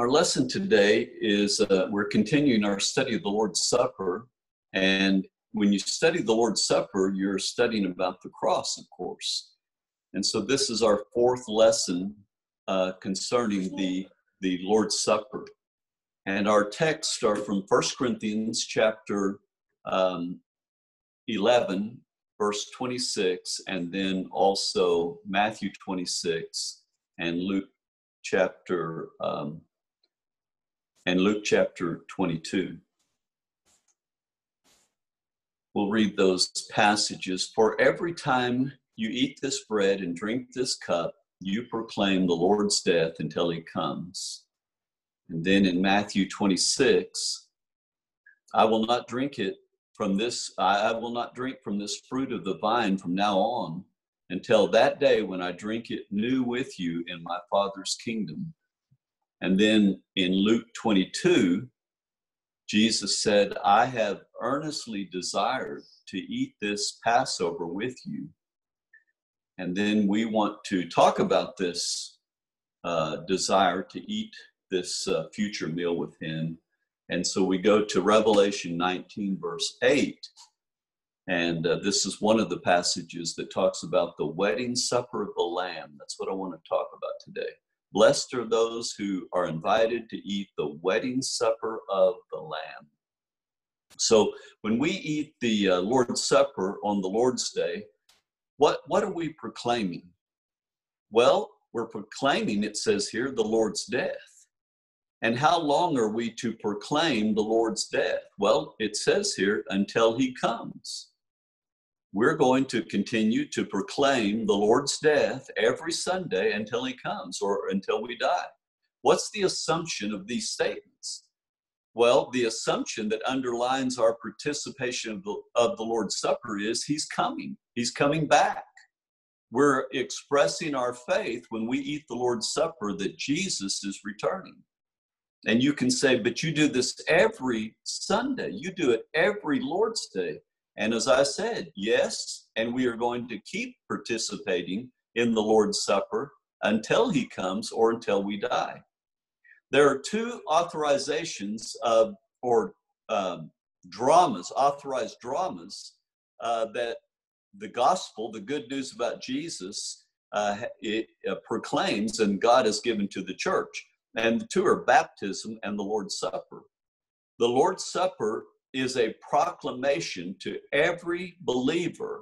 Our lesson today is uh, we're continuing our study of the Lord's Supper. And when you study the Lord's Supper, you're studying about the cross, of course. And so this is our fourth lesson uh, concerning the, the Lord's Supper. And our texts are from 1 Corinthians chapter um, 11, verse 26, and then also Matthew 26 and Luke chapter um, and Luke chapter 22. We'll read those passages. For every time you eat this bread and drink this cup, you proclaim the Lord's death until he comes. And then in Matthew 26, I will not drink it from this, I will not drink from this fruit of the vine from now on until that day when I drink it new with you in my Father's kingdom. And then in Luke 22, Jesus said, I have earnestly desired to eat this Passover with you. And then we want to talk about this uh, desire to eat this uh, future meal with him. And so we go to Revelation 19, verse 8. And uh, this is one of the passages that talks about the wedding supper of the Lamb. That's what I want to talk about today. Blessed are those who are invited to eat the wedding supper of the Lamb. So when we eat the uh, Lord's Supper on the Lord's Day, what, what are we proclaiming? Well, we're proclaiming, it says here, the Lord's death. And how long are we to proclaim the Lord's death? Well, it says here, until he comes we're going to continue to proclaim the Lord's death every Sunday until he comes or until we die. What's the assumption of these statements? Well, the assumption that underlines our participation of the, of the Lord's Supper is he's coming, he's coming back. We're expressing our faith when we eat the Lord's Supper that Jesus is returning. And you can say, but you do this every Sunday, you do it every Lord's Day. And as I said, yes, and we are going to keep participating in the Lord's Supper until he comes or until we die. There are two authorizations of, or um, dramas, authorized dramas, uh, that the gospel, the good news about Jesus, uh, it uh, proclaims and God has given to the church. And the two are baptism and the Lord's Supper. The Lord's Supper is a proclamation to every believer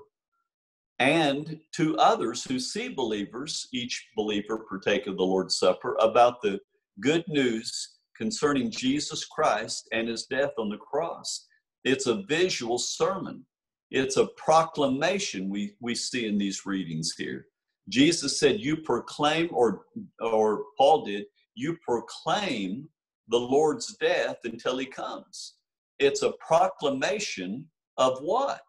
and to others who see believers, each believer partake of the Lord's Supper, about the good news concerning Jesus Christ and his death on the cross. It's a visual sermon. It's a proclamation we, we see in these readings here. Jesus said, You proclaim, or, or Paul did, you proclaim the Lord's death until he comes. It's a proclamation of what?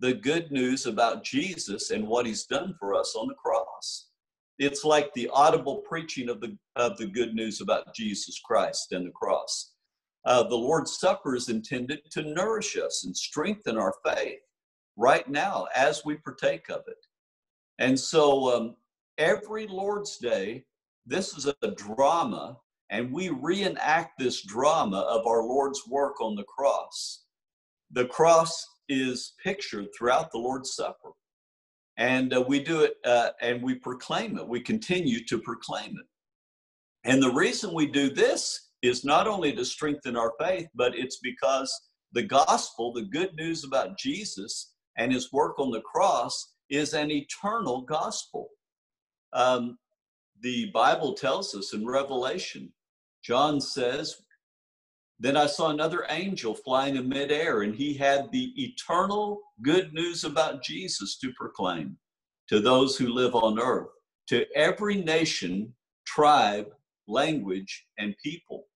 The good news about Jesus and what he's done for us on the cross. It's like the audible preaching of the, of the good news about Jesus Christ and the cross. Uh, the Lord's Supper is intended to nourish us and strengthen our faith right now as we partake of it. And so um, every Lord's Day, this is a drama and we reenact this drama of our Lord's work on the cross. The cross is pictured throughout the Lord's Supper. And uh, we do it uh, and we proclaim it. We continue to proclaim it. And the reason we do this is not only to strengthen our faith, but it's because the gospel, the good news about Jesus and his work on the cross, is an eternal gospel. Um, the Bible tells us in Revelation John says, Then I saw another angel flying in midair, and he had the eternal good news about Jesus to proclaim to those who live on earth, to every nation, tribe, language, and people.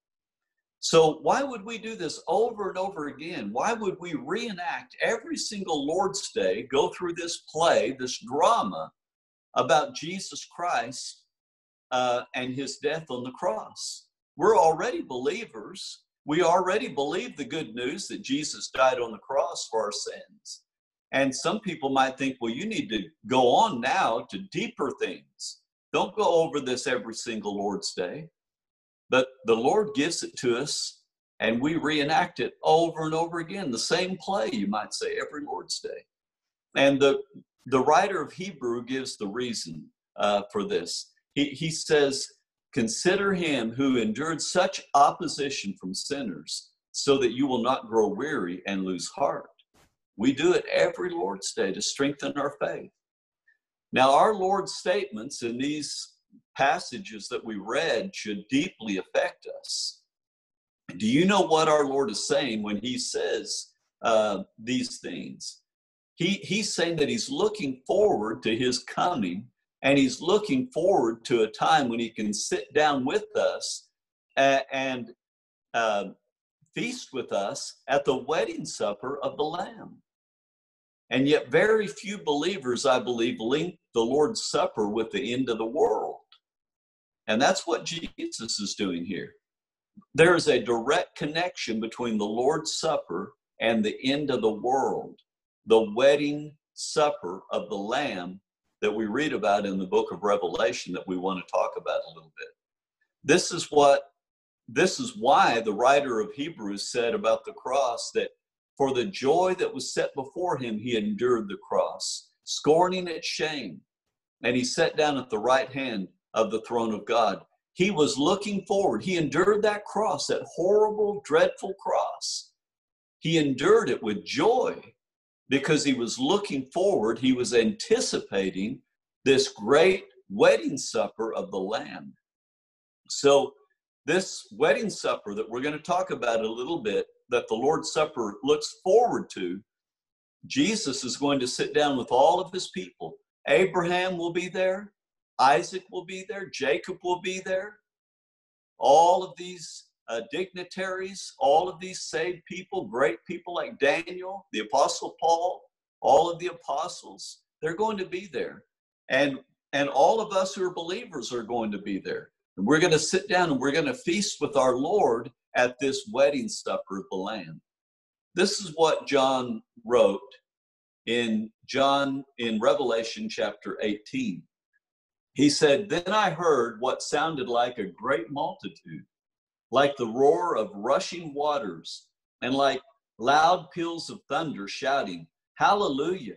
So, why would we do this over and over again? Why would we reenact every single Lord's Day, go through this play, this drama about Jesus Christ uh, and his death on the cross? We're already believers. We already believe the good news that Jesus died on the cross for our sins. And some people might think, well, you need to go on now to deeper things. Don't go over this every single Lord's Day. but the Lord gives it to us and we reenact it over and over again. The same play, you might say, every Lord's Day. And the, the writer of Hebrew gives the reason uh, for this. He, he says, Consider him who endured such opposition from sinners, so that you will not grow weary and lose heart. We do it every Lord's Day to strengthen our faith. Now, our Lord's statements in these passages that we read should deeply affect us. Do you know what our Lord is saying when He says uh, these things? He, he's saying that He's looking forward to His coming and He's looking forward to a time when He can sit down with us and, uh, feast with us at the wedding supper of the Lamb. And yet, very few believers, I believe, link the Lord's Supper with the end of the world. And that's what Jesus is doing here. There is a direct connection between the Lord's Supper and the end of the world, the wedding supper of the Lamb that we read about in the book of Revelation that we want to talk about a little bit. This is what this is why the writer of Hebrews said about the cross that for the joy that was set before him, he endured the cross, scorning its shame. And he sat down at the right hand of the throne of God. He was looking forward. He endured that cross, that horrible, dreadful cross. He endured it with joy because he was looking forward. He was anticipating this great wedding supper of the Lamb. So, this wedding supper that we're going to talk about a little bit that the Lord's Supper looks forward to, Jesus is going to sit down with all of his people. Abraham will be there, Isaac will be there, Jacob will be there. All of these uh, dignitaries, all of these saved people, great people like Daniel, the Apostle Paul, all of the apostles, they're going to be there. And and all of us who are believers are going to be there. And we're going to sit down and we're going to feast with our Lord at this wedding supper of the Lamb. This is what John wrote in John in Revelation chapter 18. He said, Then I heard what sounded like a great multitude, like the roar of rushing waters, and like loud peals of thunder shouting, Hallelujah!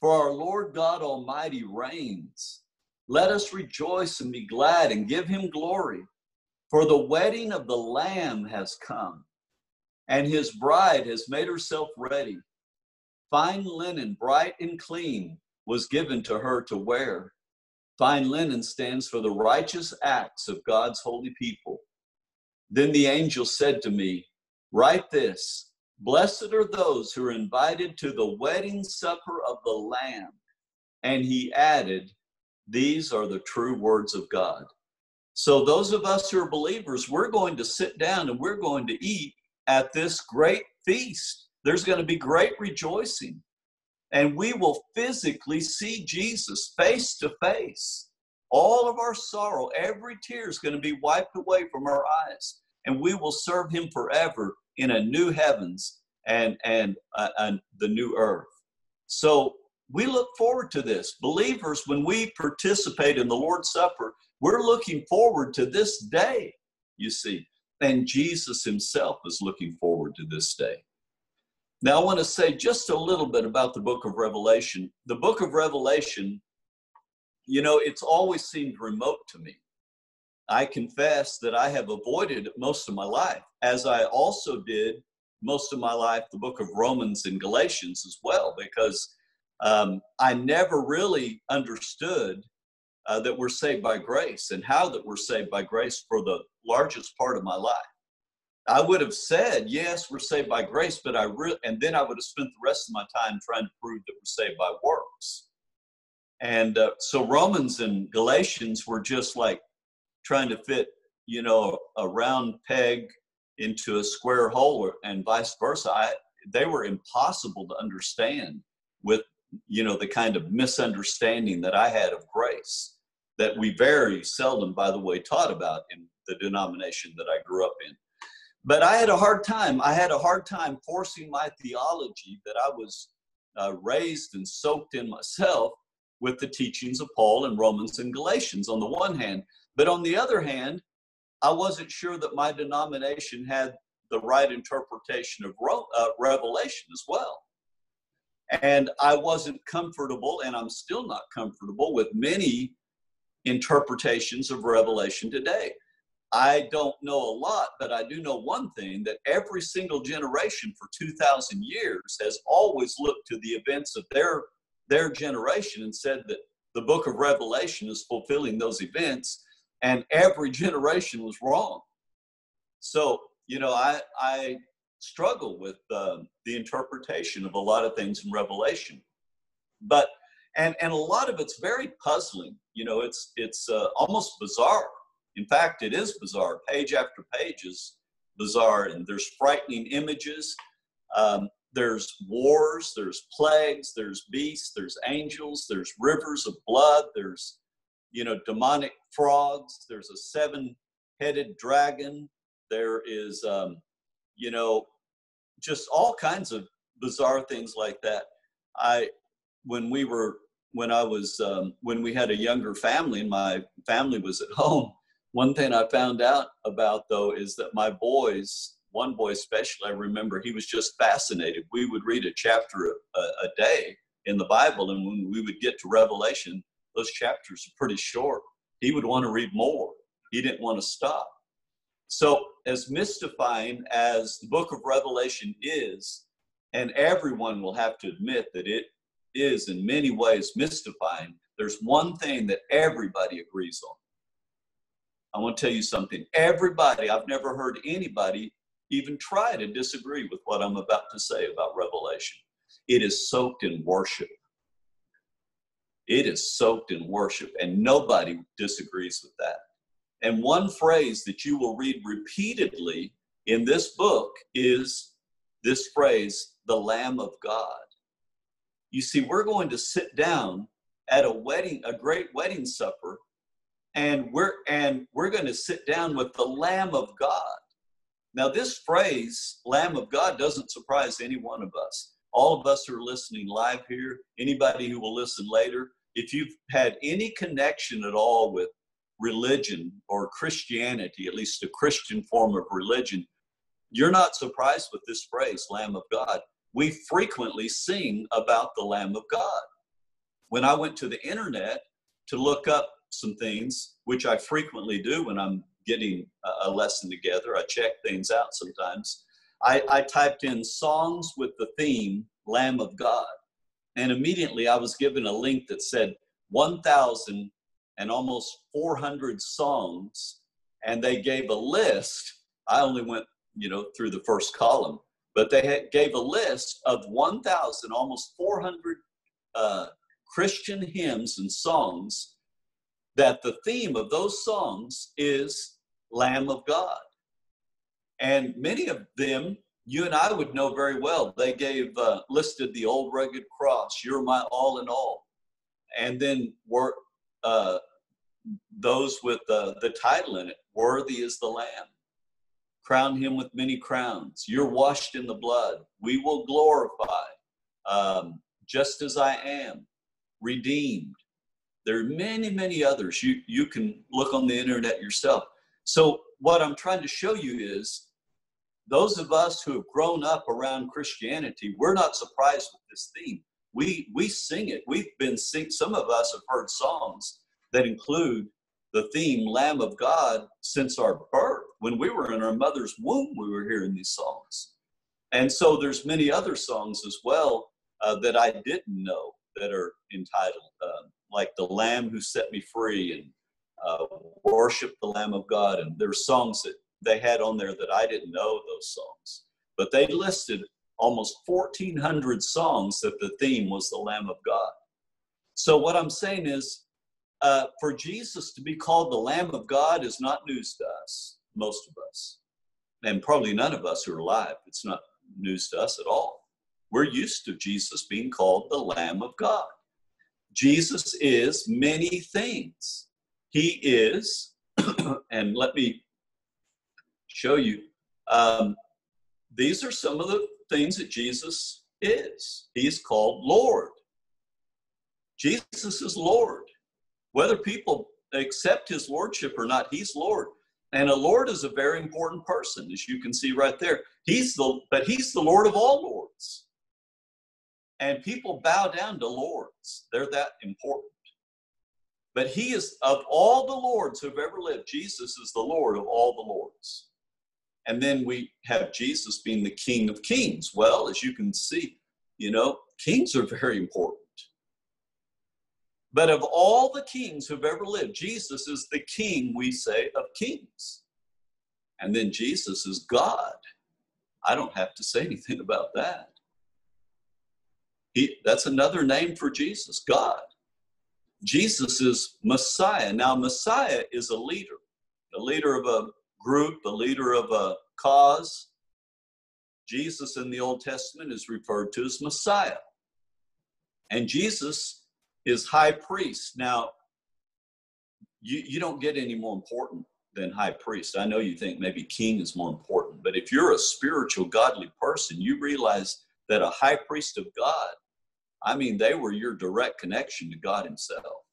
For our Lord God Almighty reigns. Let us rejoice and be glad and give him glory. For the wedding of the Lamb has come, and his bride has made herself ready. Fine linen, bright and clean, was given to her to wear. Fine linen stands for the righteous acts of God's holy people. Then the angel said to me, Write this Blessed are those who are invited to the wedding supper of the Lamb. And he added, These are the true words of God. So, those of us who are believers, we're going to sit down and we're going to eat at this great feast. There's going to be great rejoicing. And we will physically see Jesus face to face. All of our sorrow, every tear is going to be wiped away from our eyes. And we will serve him forever in a new heavens and, and, uh, and the new earth. So we look forward to this. Believers, when we participate in the Lord's Supper, we're looking forward to this day, you see. And Jesus himself is looking forward to this day. Now, I want to say just a little bit about the book of Revelation. The book of Revelation, you know, it's always seemed remote to me. I confess that I have avoided most of my life, as I also did most of my life the book of Romans and Galatians as well, because um, I never really understood uh, that we're saved by grace and how that we're saved by grace for the largest part of my life. I would have said, yes, we're saved by grace, but I really, and then I would have spent the rest of my time trying to prove that we're saved by works. And uh, so Romans and Galatians were just like trying to fit, you know, a round peg into a square hole and vice versa. I, they were impossible to understand with, you know, the kind of misunderstanding that I had of grace that we very seldom, by the way, taught about in the denomination that I grew up in. But I had a hard time. I had a hard time forcing my theology that I was uh, raised and soaked in myself with the teachings of Paul in Romans and Galatians on the one hand. But on the other hand, I wasn't sure that my denomination had the right interpretation of uh, Revelation as well. And I wasn't comfortable, and I'm still not comfortable with many interpretations of Revelation today. I don't know a lot, but I do know one thing that every single generation for 2,000 years has always looked to the events of their, their generation and said that the book of Revelation is fulfilling those events, and every generation was wrong. So, you know, I, I struggle with uh, the interpretation of a lot of things in Revelation. But, and, and a lot of it's very puzzling. You know, it's, it's uh, almost bizarre in fact, it is bizarre. Page after page is bizarre, and there's frightening images. Um, there's wars, there's plagues, there's beasts, there's angels, there's rivers of blood, there's you know demonic frogs, there's a seven-headed dragon, there is um, you know just all kinds of bizarre things like that. I when we were when I was um, when we had a younger family and my family was at home, one thing I found out about though is that my boys, one boy especially, I remember he was just fascinated. We would read a chapter a, a day in the Bible, and when we would get to Revelation, those chapters are pretty short. He would want to read more. He didn't want to stop. So, as mystifying as the book of Revelation is, and everyone will have to admit that it is in many ways mystifying, there's one thing that everybody agrees on I want to tell you something. Everybody, I've never heard anybody even try to disagree with what I'm about to say about Revelation. It is soaked in worship. It is soaked in worship, and nobody disagrees with that. And one phrase that you will read repeatedly in this book is this phrase, the Lamb of God. You see, we're going to sit down at a wedding, a great wedding supper and we're and we're going to sit down with the lamb of god now this phrase lamb of god doesn't surprise any one of us all of us who are listening live here anybody who will listen later if you've had any connection at all with religion or christianity at least a christian form of religion you're not surprised with this phrase lamb of god we frequently sing about the lamb of god when i went to the internet to look up some things, which I frequently do when I'm getting a lesson together. I check things out sometimes. I, I typed in songs with the theme Lamb of God. And immediately I was given a link that said 1,000 and almost 400 songs. And they gave a list. I only went, you know, through the first column, but they had, gave a list of 1,000, almost 400 uh, Christian hymns and songs that the theme of those songs is Lamb of God. And many of them you and I would know very well. They gave uh, listed the old rugged cross, "You're my all in all," and then were uh, those with uh, the title in it, "Worthy is the Lamb." Crown him with many crowns. You're washed in the blood. We will glorify, um, just as I am, redeemed. There are many, many others. You, you can look on the internet yourself. So, what I'm trying to show you is those of us who have grown up around Christianity, we're not surprised with this theme. We, we sing it. We've been sing. Some of us have heard songs that include the theme Lamb of God since our birth. When we were in our mother's womb, we were hearing these songs. And so there's many other songs as well uh, that I didn't know that are entitled uh, like the Lamb who set me free and uh, worship the Lamb of God. And there's songs that they had on there that I didn't know those songs, but they listed almost 1,400 songs that the theme was the Lamb of God. So what I'm saying is, uh, for Jesus to be called the Lamb of God is not news to us, most of us, and probably none of us who are alive. It's not news to us at all. We're used to Jesus being called the Lamb of God. Jesus is many things. He is, and let me show you, um, these are some of the things that Jesus is. He's called Lord. Jesus is Lord. Whether people accept his lordship or not, he's Lord. And a Lord is a very important person, as you can see right there. He's the but he's the Lord of all lords. And people bow down to lords. They're that important. But he is of all the lords who've ever lived, Jesus is the Lord of all the lords. And then we have Jesus being the King of Kings. Well, as you can see, you know, kings are very important. But of all the kings who've ever lived, Jesus is the king, we say, of kings. And then Jesus is God. I don't have to say anything about that. He, that's another name for Jesus, God. Jesus is Messiah. Now, Messiah is a leader, a leader of a group, a leader of a cause. Jesus in the Old Testament is referred to as Messiah. And Jesus is high priest. Now, you, you don't get any more important than high priest. I know you think maybe king is more important, but if you're a spiritual, godly person, you realize that a high priest of God, I mean, they were your direct connection to God Himself.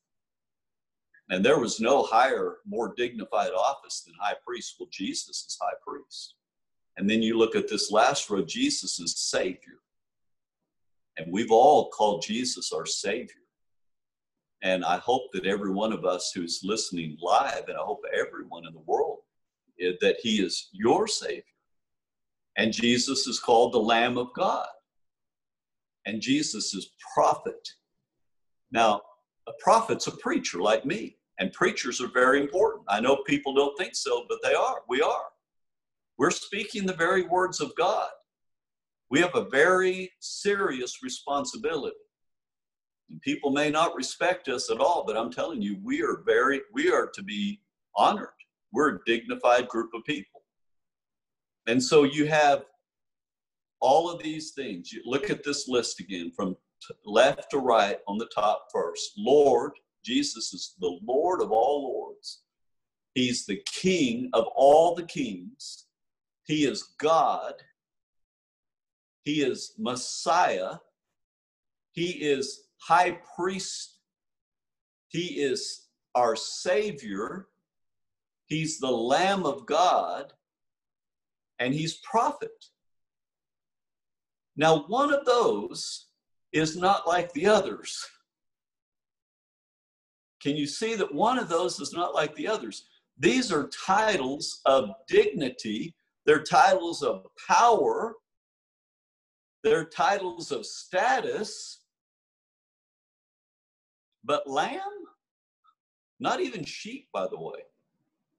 And there was no higher, more dignified office than high priest. Well, Jesus is high priest. And then you look at this last row, Jesus is Savior. And we've all called Jesus our Savior. And I hope that every one of us who's listening live, and I hope everyone in the world, eh, that He is your Savior. And Jesus is called the Lamb of God. And Jesus is prophet. Now, a prophet's a preacher like me. And preachers are very important. I know people don't think so, but they are. We are. We're speaking the very words of God. We have a very serious responsibility. And people may not respect us at all, but I'm telling you, we are very, we are to be honored. We're a dignified group of people. And so you have all of these things. You look at this list again from left to right on the top first. Lord, Jesus is the Lord of all lords. He's the King of all the kings. He is God. He is Messiah. He is high priest. He is our Savior. He's the Lamb of God. And he's prophet. Now, one of those is not like the others. Can you see that one of those is not like the others? These are titles of dignity, they're titles of power, they're titles of status. But lamb, not even sheep, by the way.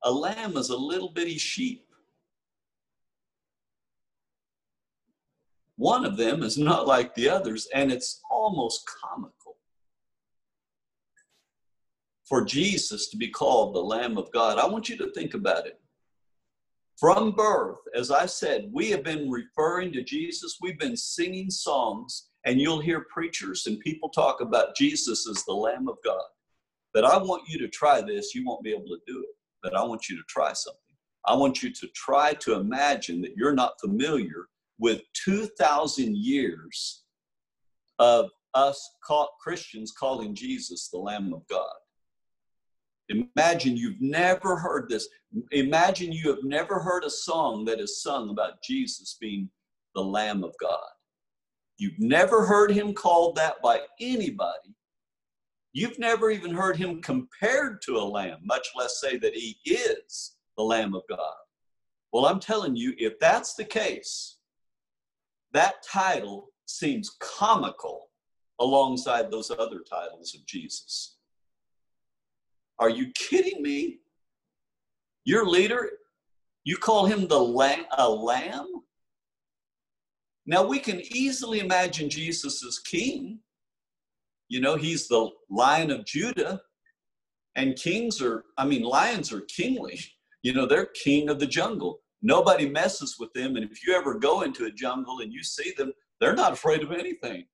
A lamb is a little bitty sheep. One of them is not like the others, and it's almost comical for Jesus to be called the Lamb of God. I want you to think about it. From birth, as I said, we have been referring to Jesus, we've been singing songs, and you'll hear preachers and people talk about Jesus as the Lamb of God. But I want you to try this. You won't be able to do it, but I want you to try something. I want you to try to imagine that you're not familiar with 2,000 years of us Christians calling Jesus the Lamb of God. Imagine you've never heard this. Imagine you have never heard a song that is sung about Jesus being the Lamb of God. You've never heard him called that by anybody. You've never even heard him compared to a lamb, much less say that he is the Lamb of God. Well, I'm telling you, if that's the case, that title seems comical alongside those other titles of Jesus. Are you kidding me? Your leader, you call him the lamb, a lamb? Now we can easily imagine Jesus as king. You know, he's the lion of Judah. And kings are, I mean, lions are kingly. You know, they're king of the jungle. Nobody messes with them. And if you ever go into a jungle and you see them, they're not afraid of anything.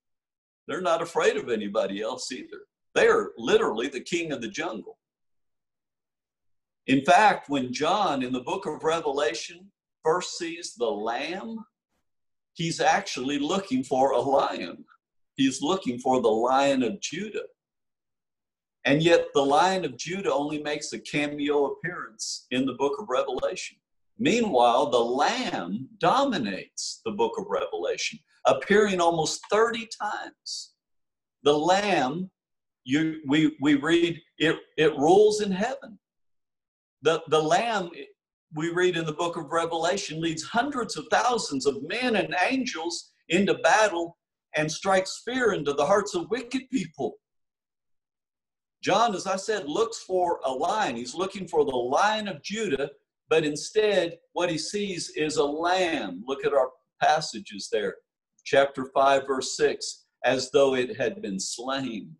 They're not afraid of anybody else either. They are literally the king of the jungle. In fact, when John in the book of Revelation first sees the lamb, he's actually looking for a lion. He's looking for the lion of Judah. And yet the Lion of Judah only makes a cameo appearance in the book of Revelation. Meanwhile, the Lamb dominates the book of Revelation, appearing almost 30 times. The Lamb, you, we, we read, it, it rules in heaven. The, the Lamb, we read in the book of Revelation, leads hundreds of thousands of men and angels into battle and strikes fear into the hearts of wicked people. John, as I said, looks for a lion. He's looking for the lion of Judah but instead, what he sees is a lamb. Look at our passages there. Chapter 5, verse 6 as though it had been slain.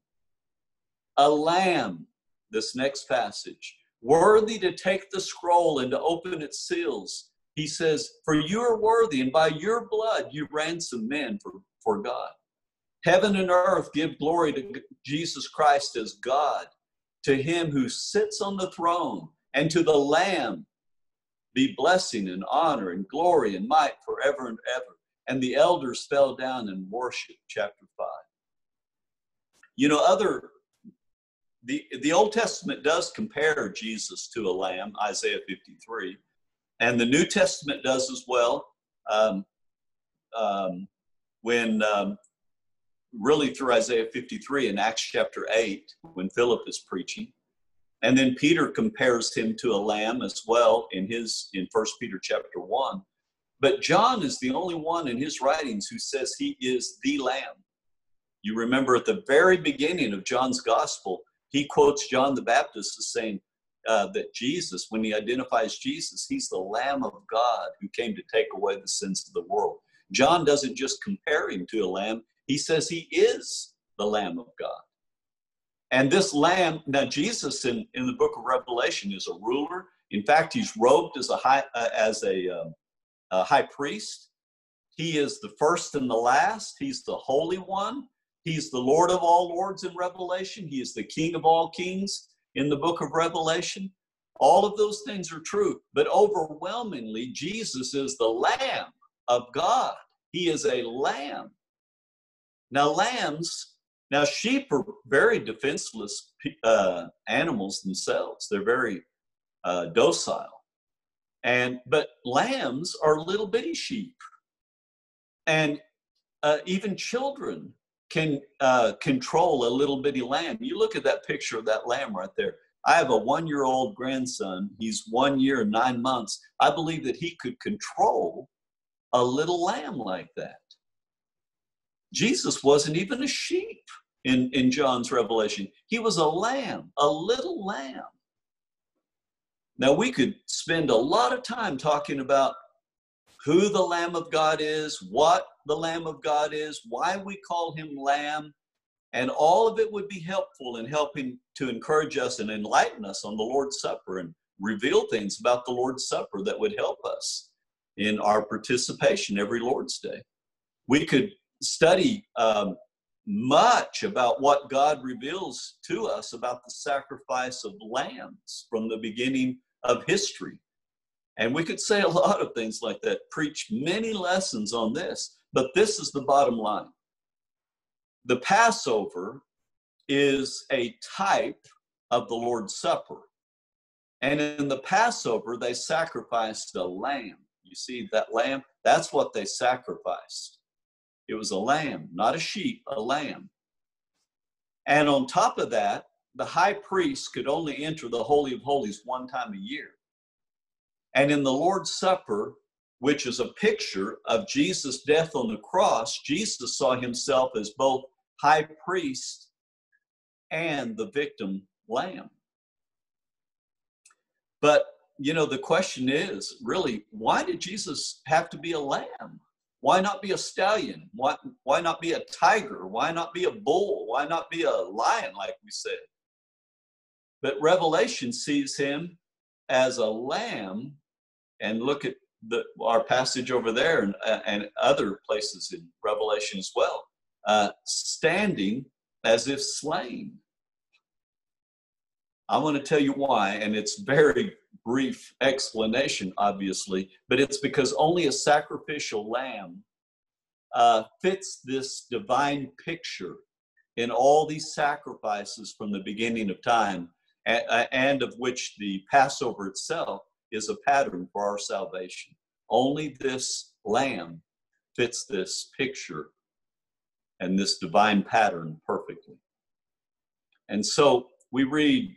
A lamb, this next passage, worthy to take the scroll and to open its seals. He says, For you are worthy, and by your blood you ransom men for, for God. Heaven and earth give glory to Jesus Christ as God, to him who sits on the throne, and to the Lamb be blessing and honor and glory and might forever and ever. And the elders fell down and worshiped, chapter 5. You know, other, the, the Old Testament does compare Jesus to a lamb, Isaiah 53, and the New Testament does as well. Um, um, when um, really through Isaiah 53 in Acts chapter 8, when Philip is preaching, and then Peter compares him to a lamb as well in his in First Peter chapter 1. But John is the only one in his writings who says he is the lamb. You remember at the very beginning of John's gospel, he quotes John the Baptist as saying uh, that Jesus, when he identifies Jesus, he's the Lamb of God who came to take away the sins of the world. John doesn't just compare him to a lamb, he says he is the Lamb of God. And this lamb, now Jesus in, in the book of Revelation is a ruler. In fact, he's robed as a high, uh, as a, um, a high priest. He is the first and the last. He's the Holy One. He's the Lord of all lords in Revelation. He is the King of all kings in the book of Revelation. All of those things are true, but overwhelmingly, Jesus is the Lamb of God. He is a lamb. Now, lambs now, sheep are very defenseless uh, animals themselves. They're very uh, docile, and but lambs are little bitty sheep, and uh, even children can uh, control a little bitty lamb. You look at that picture of that lamb right there. I have a one-year-old grandson. He's one year and nine months. I believe that he could control a little lamb like that. Jesus wasn't even a sheep in, in John's revelation. He was a lamb, a little lamb. Now, we could spend a lot of time talking about who the Lamb of God is, what the Lamb of God is, why we call him Lamb, and all of it would be helpful in helping to encourage us and enlighten us on the Lord's Supper and reveal things about the Lord's Supper that would help us in our participation every Lord's Day. We could study um, much about what God reveals to us about the sacrifice of lambs from the beginning of history. And we could say a lot of things like that, preach many lessons on this, but this is the bottom line. The Passover is a type of the Lord's Supper. And in the Passover, they sacrificed a lamb. You see that lamb? That's what they sacrificed. It was a lamb, not a sheep, a lamb. And on top of that, the high priest could only enter the Holy of Holies one time a year. And in the Lord's Supper, which is a picture of Jesus' death on the cross, Jesus saw himself as both high priest and the victim lamb. But, you know, the question is really, why did Jesus have to be a lamb? Why not be a stallion? Why, why not be a tiger? Why not be a bull? Why not be a lion, like we said? But Revelation sees him as a lamb, and look at the, our passage over there and, and other places in Revelation as well, uh, standing as if slain. I want to tell you why, and it's very brief explanation, obviously, but it's because only a sacrificial lamb uh, fits this divine picture. in all these sacrifices from the beginning of time, and of which the Passover itself is a pattern for our salvation. Only this lamb fits this picture and this divine pattern perfectly. And so we read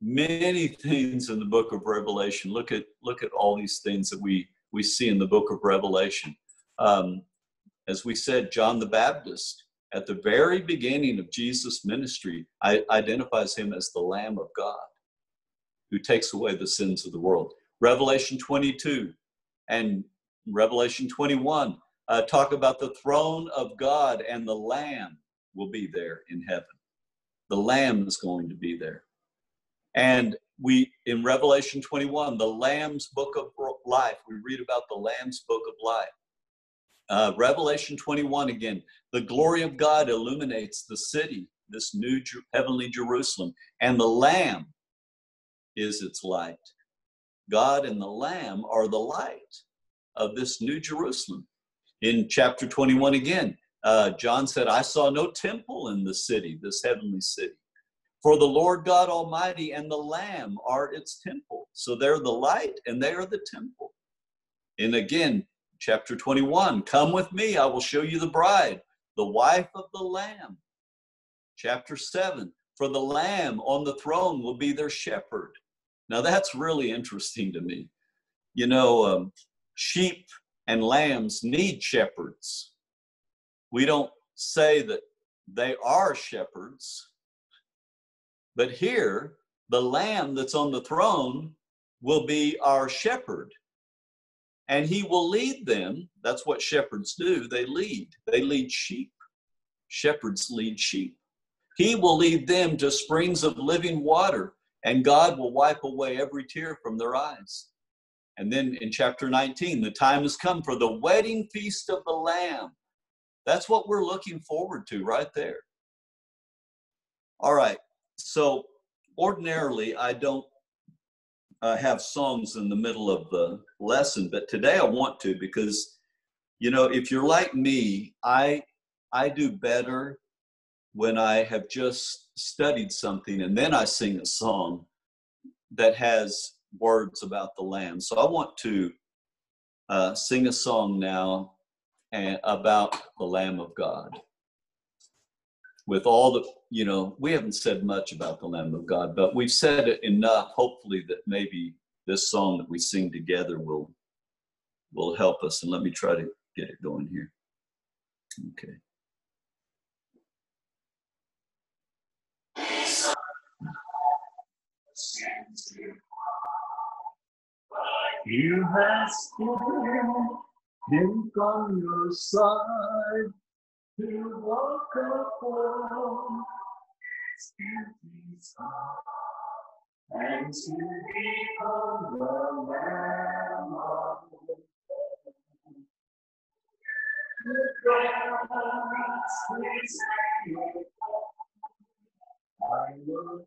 many things in the book of Revelation. Look at look at all these things that we we see in the book of Revelation. Um, as we said, John the Baptist at the very beginning of Jesus' ministry I, identifies him as the Lamb of God who takes away the sins of the world. Revelation 22 and Revelation 21 uh, talk about the throne of God and the Lamb will be there in heaven. The Lamb is going to be there. And we, in Revelation 21, the Lamb's book of life, we read about the Lamb's book of life. Uh, Revelation 21 again, the glory of God illuminates the city, this new heavenly Jerusalem, and the Lamb is its light. God and the Lamb are the light of this new Jerusalem. In chapter 21 again, uh, John said, I saw no temple in the city, this heavenly city. For the Lord God Almighty and the Lamb are its temple. So they're the light and they are the temple. And again, chapter 21 Come with me, I will show you the bride, the wife of the Lamb. Chapter 7 For the Lamb on the throne will be their shepherd. Now that's really interesting to me. You know, um, sheep and lambs need shepherds. We don't say that they are shepherds, but here, the lamb that's on the throne will be our shepherd and he will lead them. That's what shepherds do. They lead, they lead sheep. Shepherds lead sheep. He will lead them to springs of living water, and God will wipe away every tear from their eyes. And then in chapter 19, the time has come for the wedding feast of the Lamb. That's what we're looking forward to right there. All right, so ordinarily I don't uh, have songs in the middle of the lesson, but today I want to because, you know, if you're like me, I I do better when I have just studied something and then I sing a song that has words about the Lamb. So I want to uh, sing a song now and, about the Lamb of God with all the, you know, we haven't said much about the Lamb of God, but we've said it enough, hopefully, that maybe this song that we sing together will will help us. And let me try to get it going here. Okay. You have been on your side to walk upon. And to become the Lamb of is I will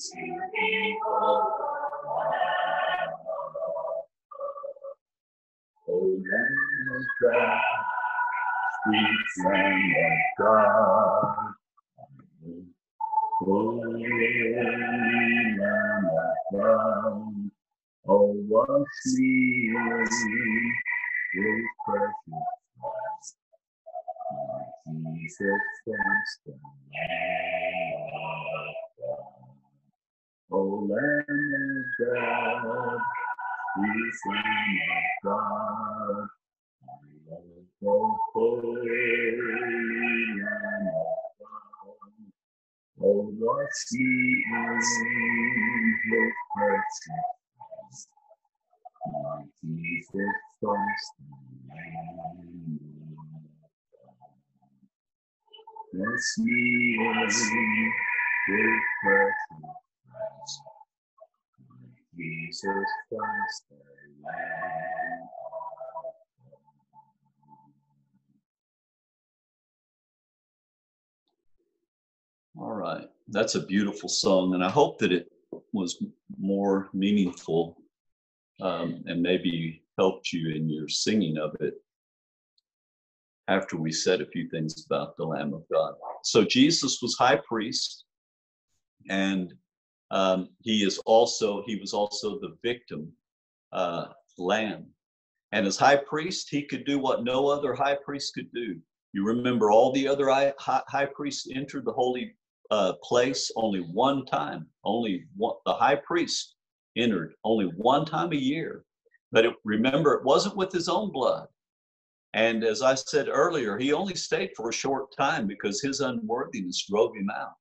O Lamb of God, sweet Lamb of God, Holy Lamb of God, oh, wash me away with. Jesus sweet All right. That's a beautiful song, and I hope that it was more meaningful um, and maybe helped you in your singing of it after we said a few things about the Lamb of God. So Jesus was high priest, and um, he is also he was also the victim uh, lamb. And as high priest, he could do what no other high priest could do. You remember all the other high, high, high priests entered the holy uh, place only one time. Only one, the high priest entered only one time a year. But it, remember, it wasn't with his own blood. And as I said earlier, he only stayed for a short time because his unworthiness drove him out.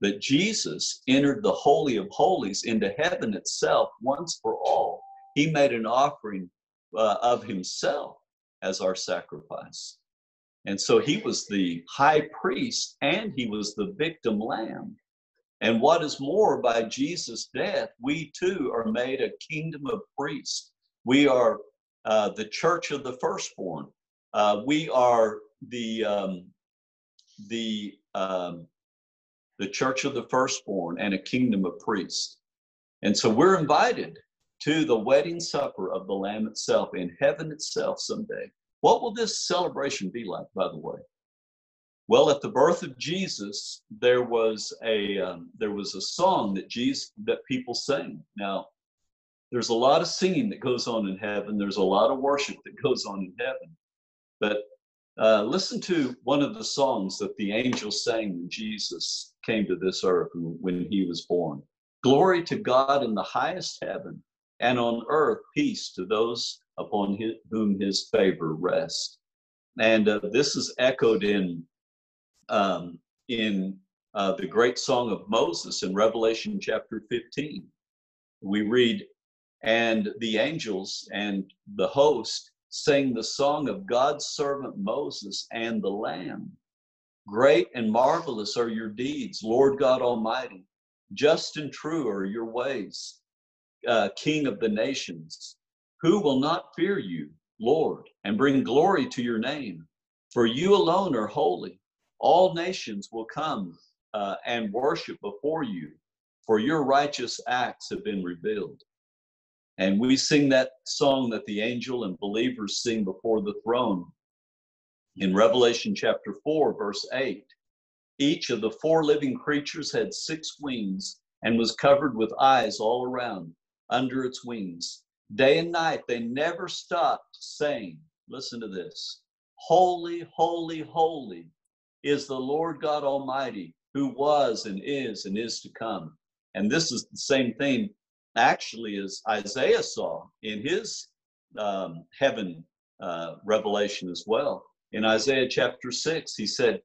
But Jesus entered the Holy of Holies into heaven itself once for all. He made an offering uh, of himself as our sacrifice. And so he was the high priest and he was the victim lamb. And what is more, by Jesus' death, we too are made a kingdom of priests. We are uh, the church of the firstborn. Uh, we are the um, the um, the church of the firstborn and a kingdom of priests. And so we're invited to the wedding supper of the Lamb itself in heaven itself someday. What will this celebration be like, by the way? Well, at the birth of Jesus, there was a um, there was a song that Jesus that people sang. Now, there's a lot of singing that goes on in heaven. There's a lot of worship that goes on in heaven. But uh, listen to one of the songs that the angels sang when Jesus came to this earth when he was born. Glory to God in the highest heaven, and on earth peace to those upon his, whom his favor rests. And uh, this is echoed in um, in uh, the great song of Moses in Revelation chapter 15. We read, and the angels and the host sang the song of God's servant Moses and the Lamb. Great and marvelous are your deeds, Lord God Almighty. Just and true are your ways, uh, King of the nations. Who will not fear you, Lord, and bring glory to your name? For you alone are holy. All nations will come uh, and worship before you, for your righteous acts have been revealed. And we sing that song that the angel and believers sing before the throne in Revelation chapter 4, verse 8. Each of the four living creatures had six wings and was covered with eyes all around under its wings. Day and night they never stopped saying, Listen to this Holy, holy, holy is the Lord God Almighty, who was and is and is to come. And this is the same thing, actually, as Isaiah saw in his um, heaven uh, revelation as well. In Isaiah chapter 6, he said,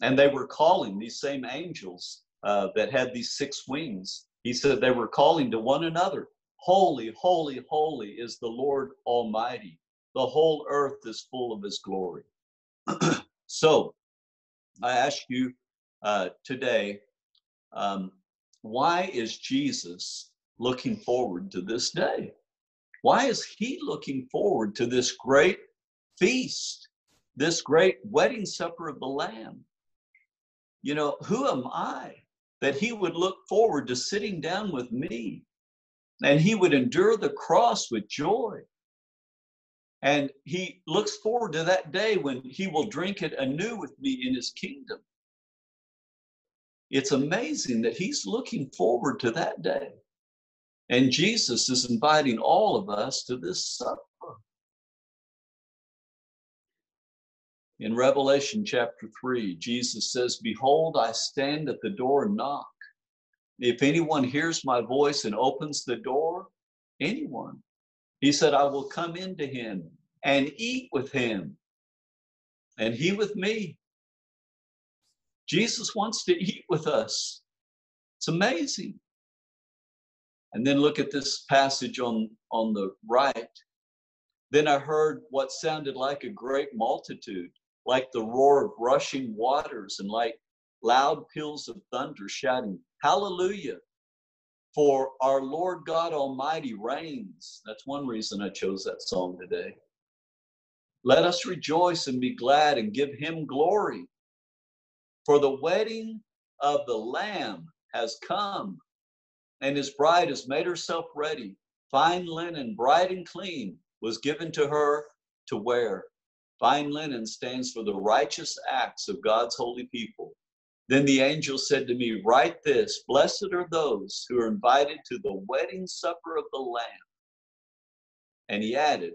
and they were calling these same angels uh, that had these six wings. He said they were calling to one another, Holy, holy, holy is the Lord Almighty. The whole earth is full of his glory. so, I ask you uh, today, um, why is Jesus looking forward to this day? Why is he looking forward to this great feast, this great wedding supper of the Lamb? You know, who am I that he would look forward to sitting down with me and he would endure the cross with joy? And he looks forward to that day when he will drink it anew with me in his kingdom. It's amazing that he's looking forward to that day. And Jesus is inviting all of us to this supper. In Revelation chapter 3, Jesus says, Behold, I stand at the door and knock. If anyone hears my voice and opens the door, anyone, he said, I will come into him and eat with him, and he with me. Jesus wants to eat with us. It's amazing. And then look at this passage on, on the right. Then I heard what sounded like a great multitude like the roar of rushing waters and like loud peals of thunder shouting, Hallelujah! For our Lord God Almighty reigns. That's one reason I chose that song today. Let us rejoice and be glad and give him glory. For the wedding of the Lamb has come, and his bride has made herself ready. Fine linen, bright and clean, was given to her to wear. Fine linen stands for the righteous acts of God's holy people. Then the angel said to me, Write this Blessed are those who are invited to the wedding supper of the Lamb. And he added,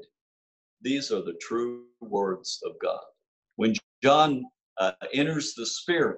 These are the true words of God. When John uh, enters the Spirit,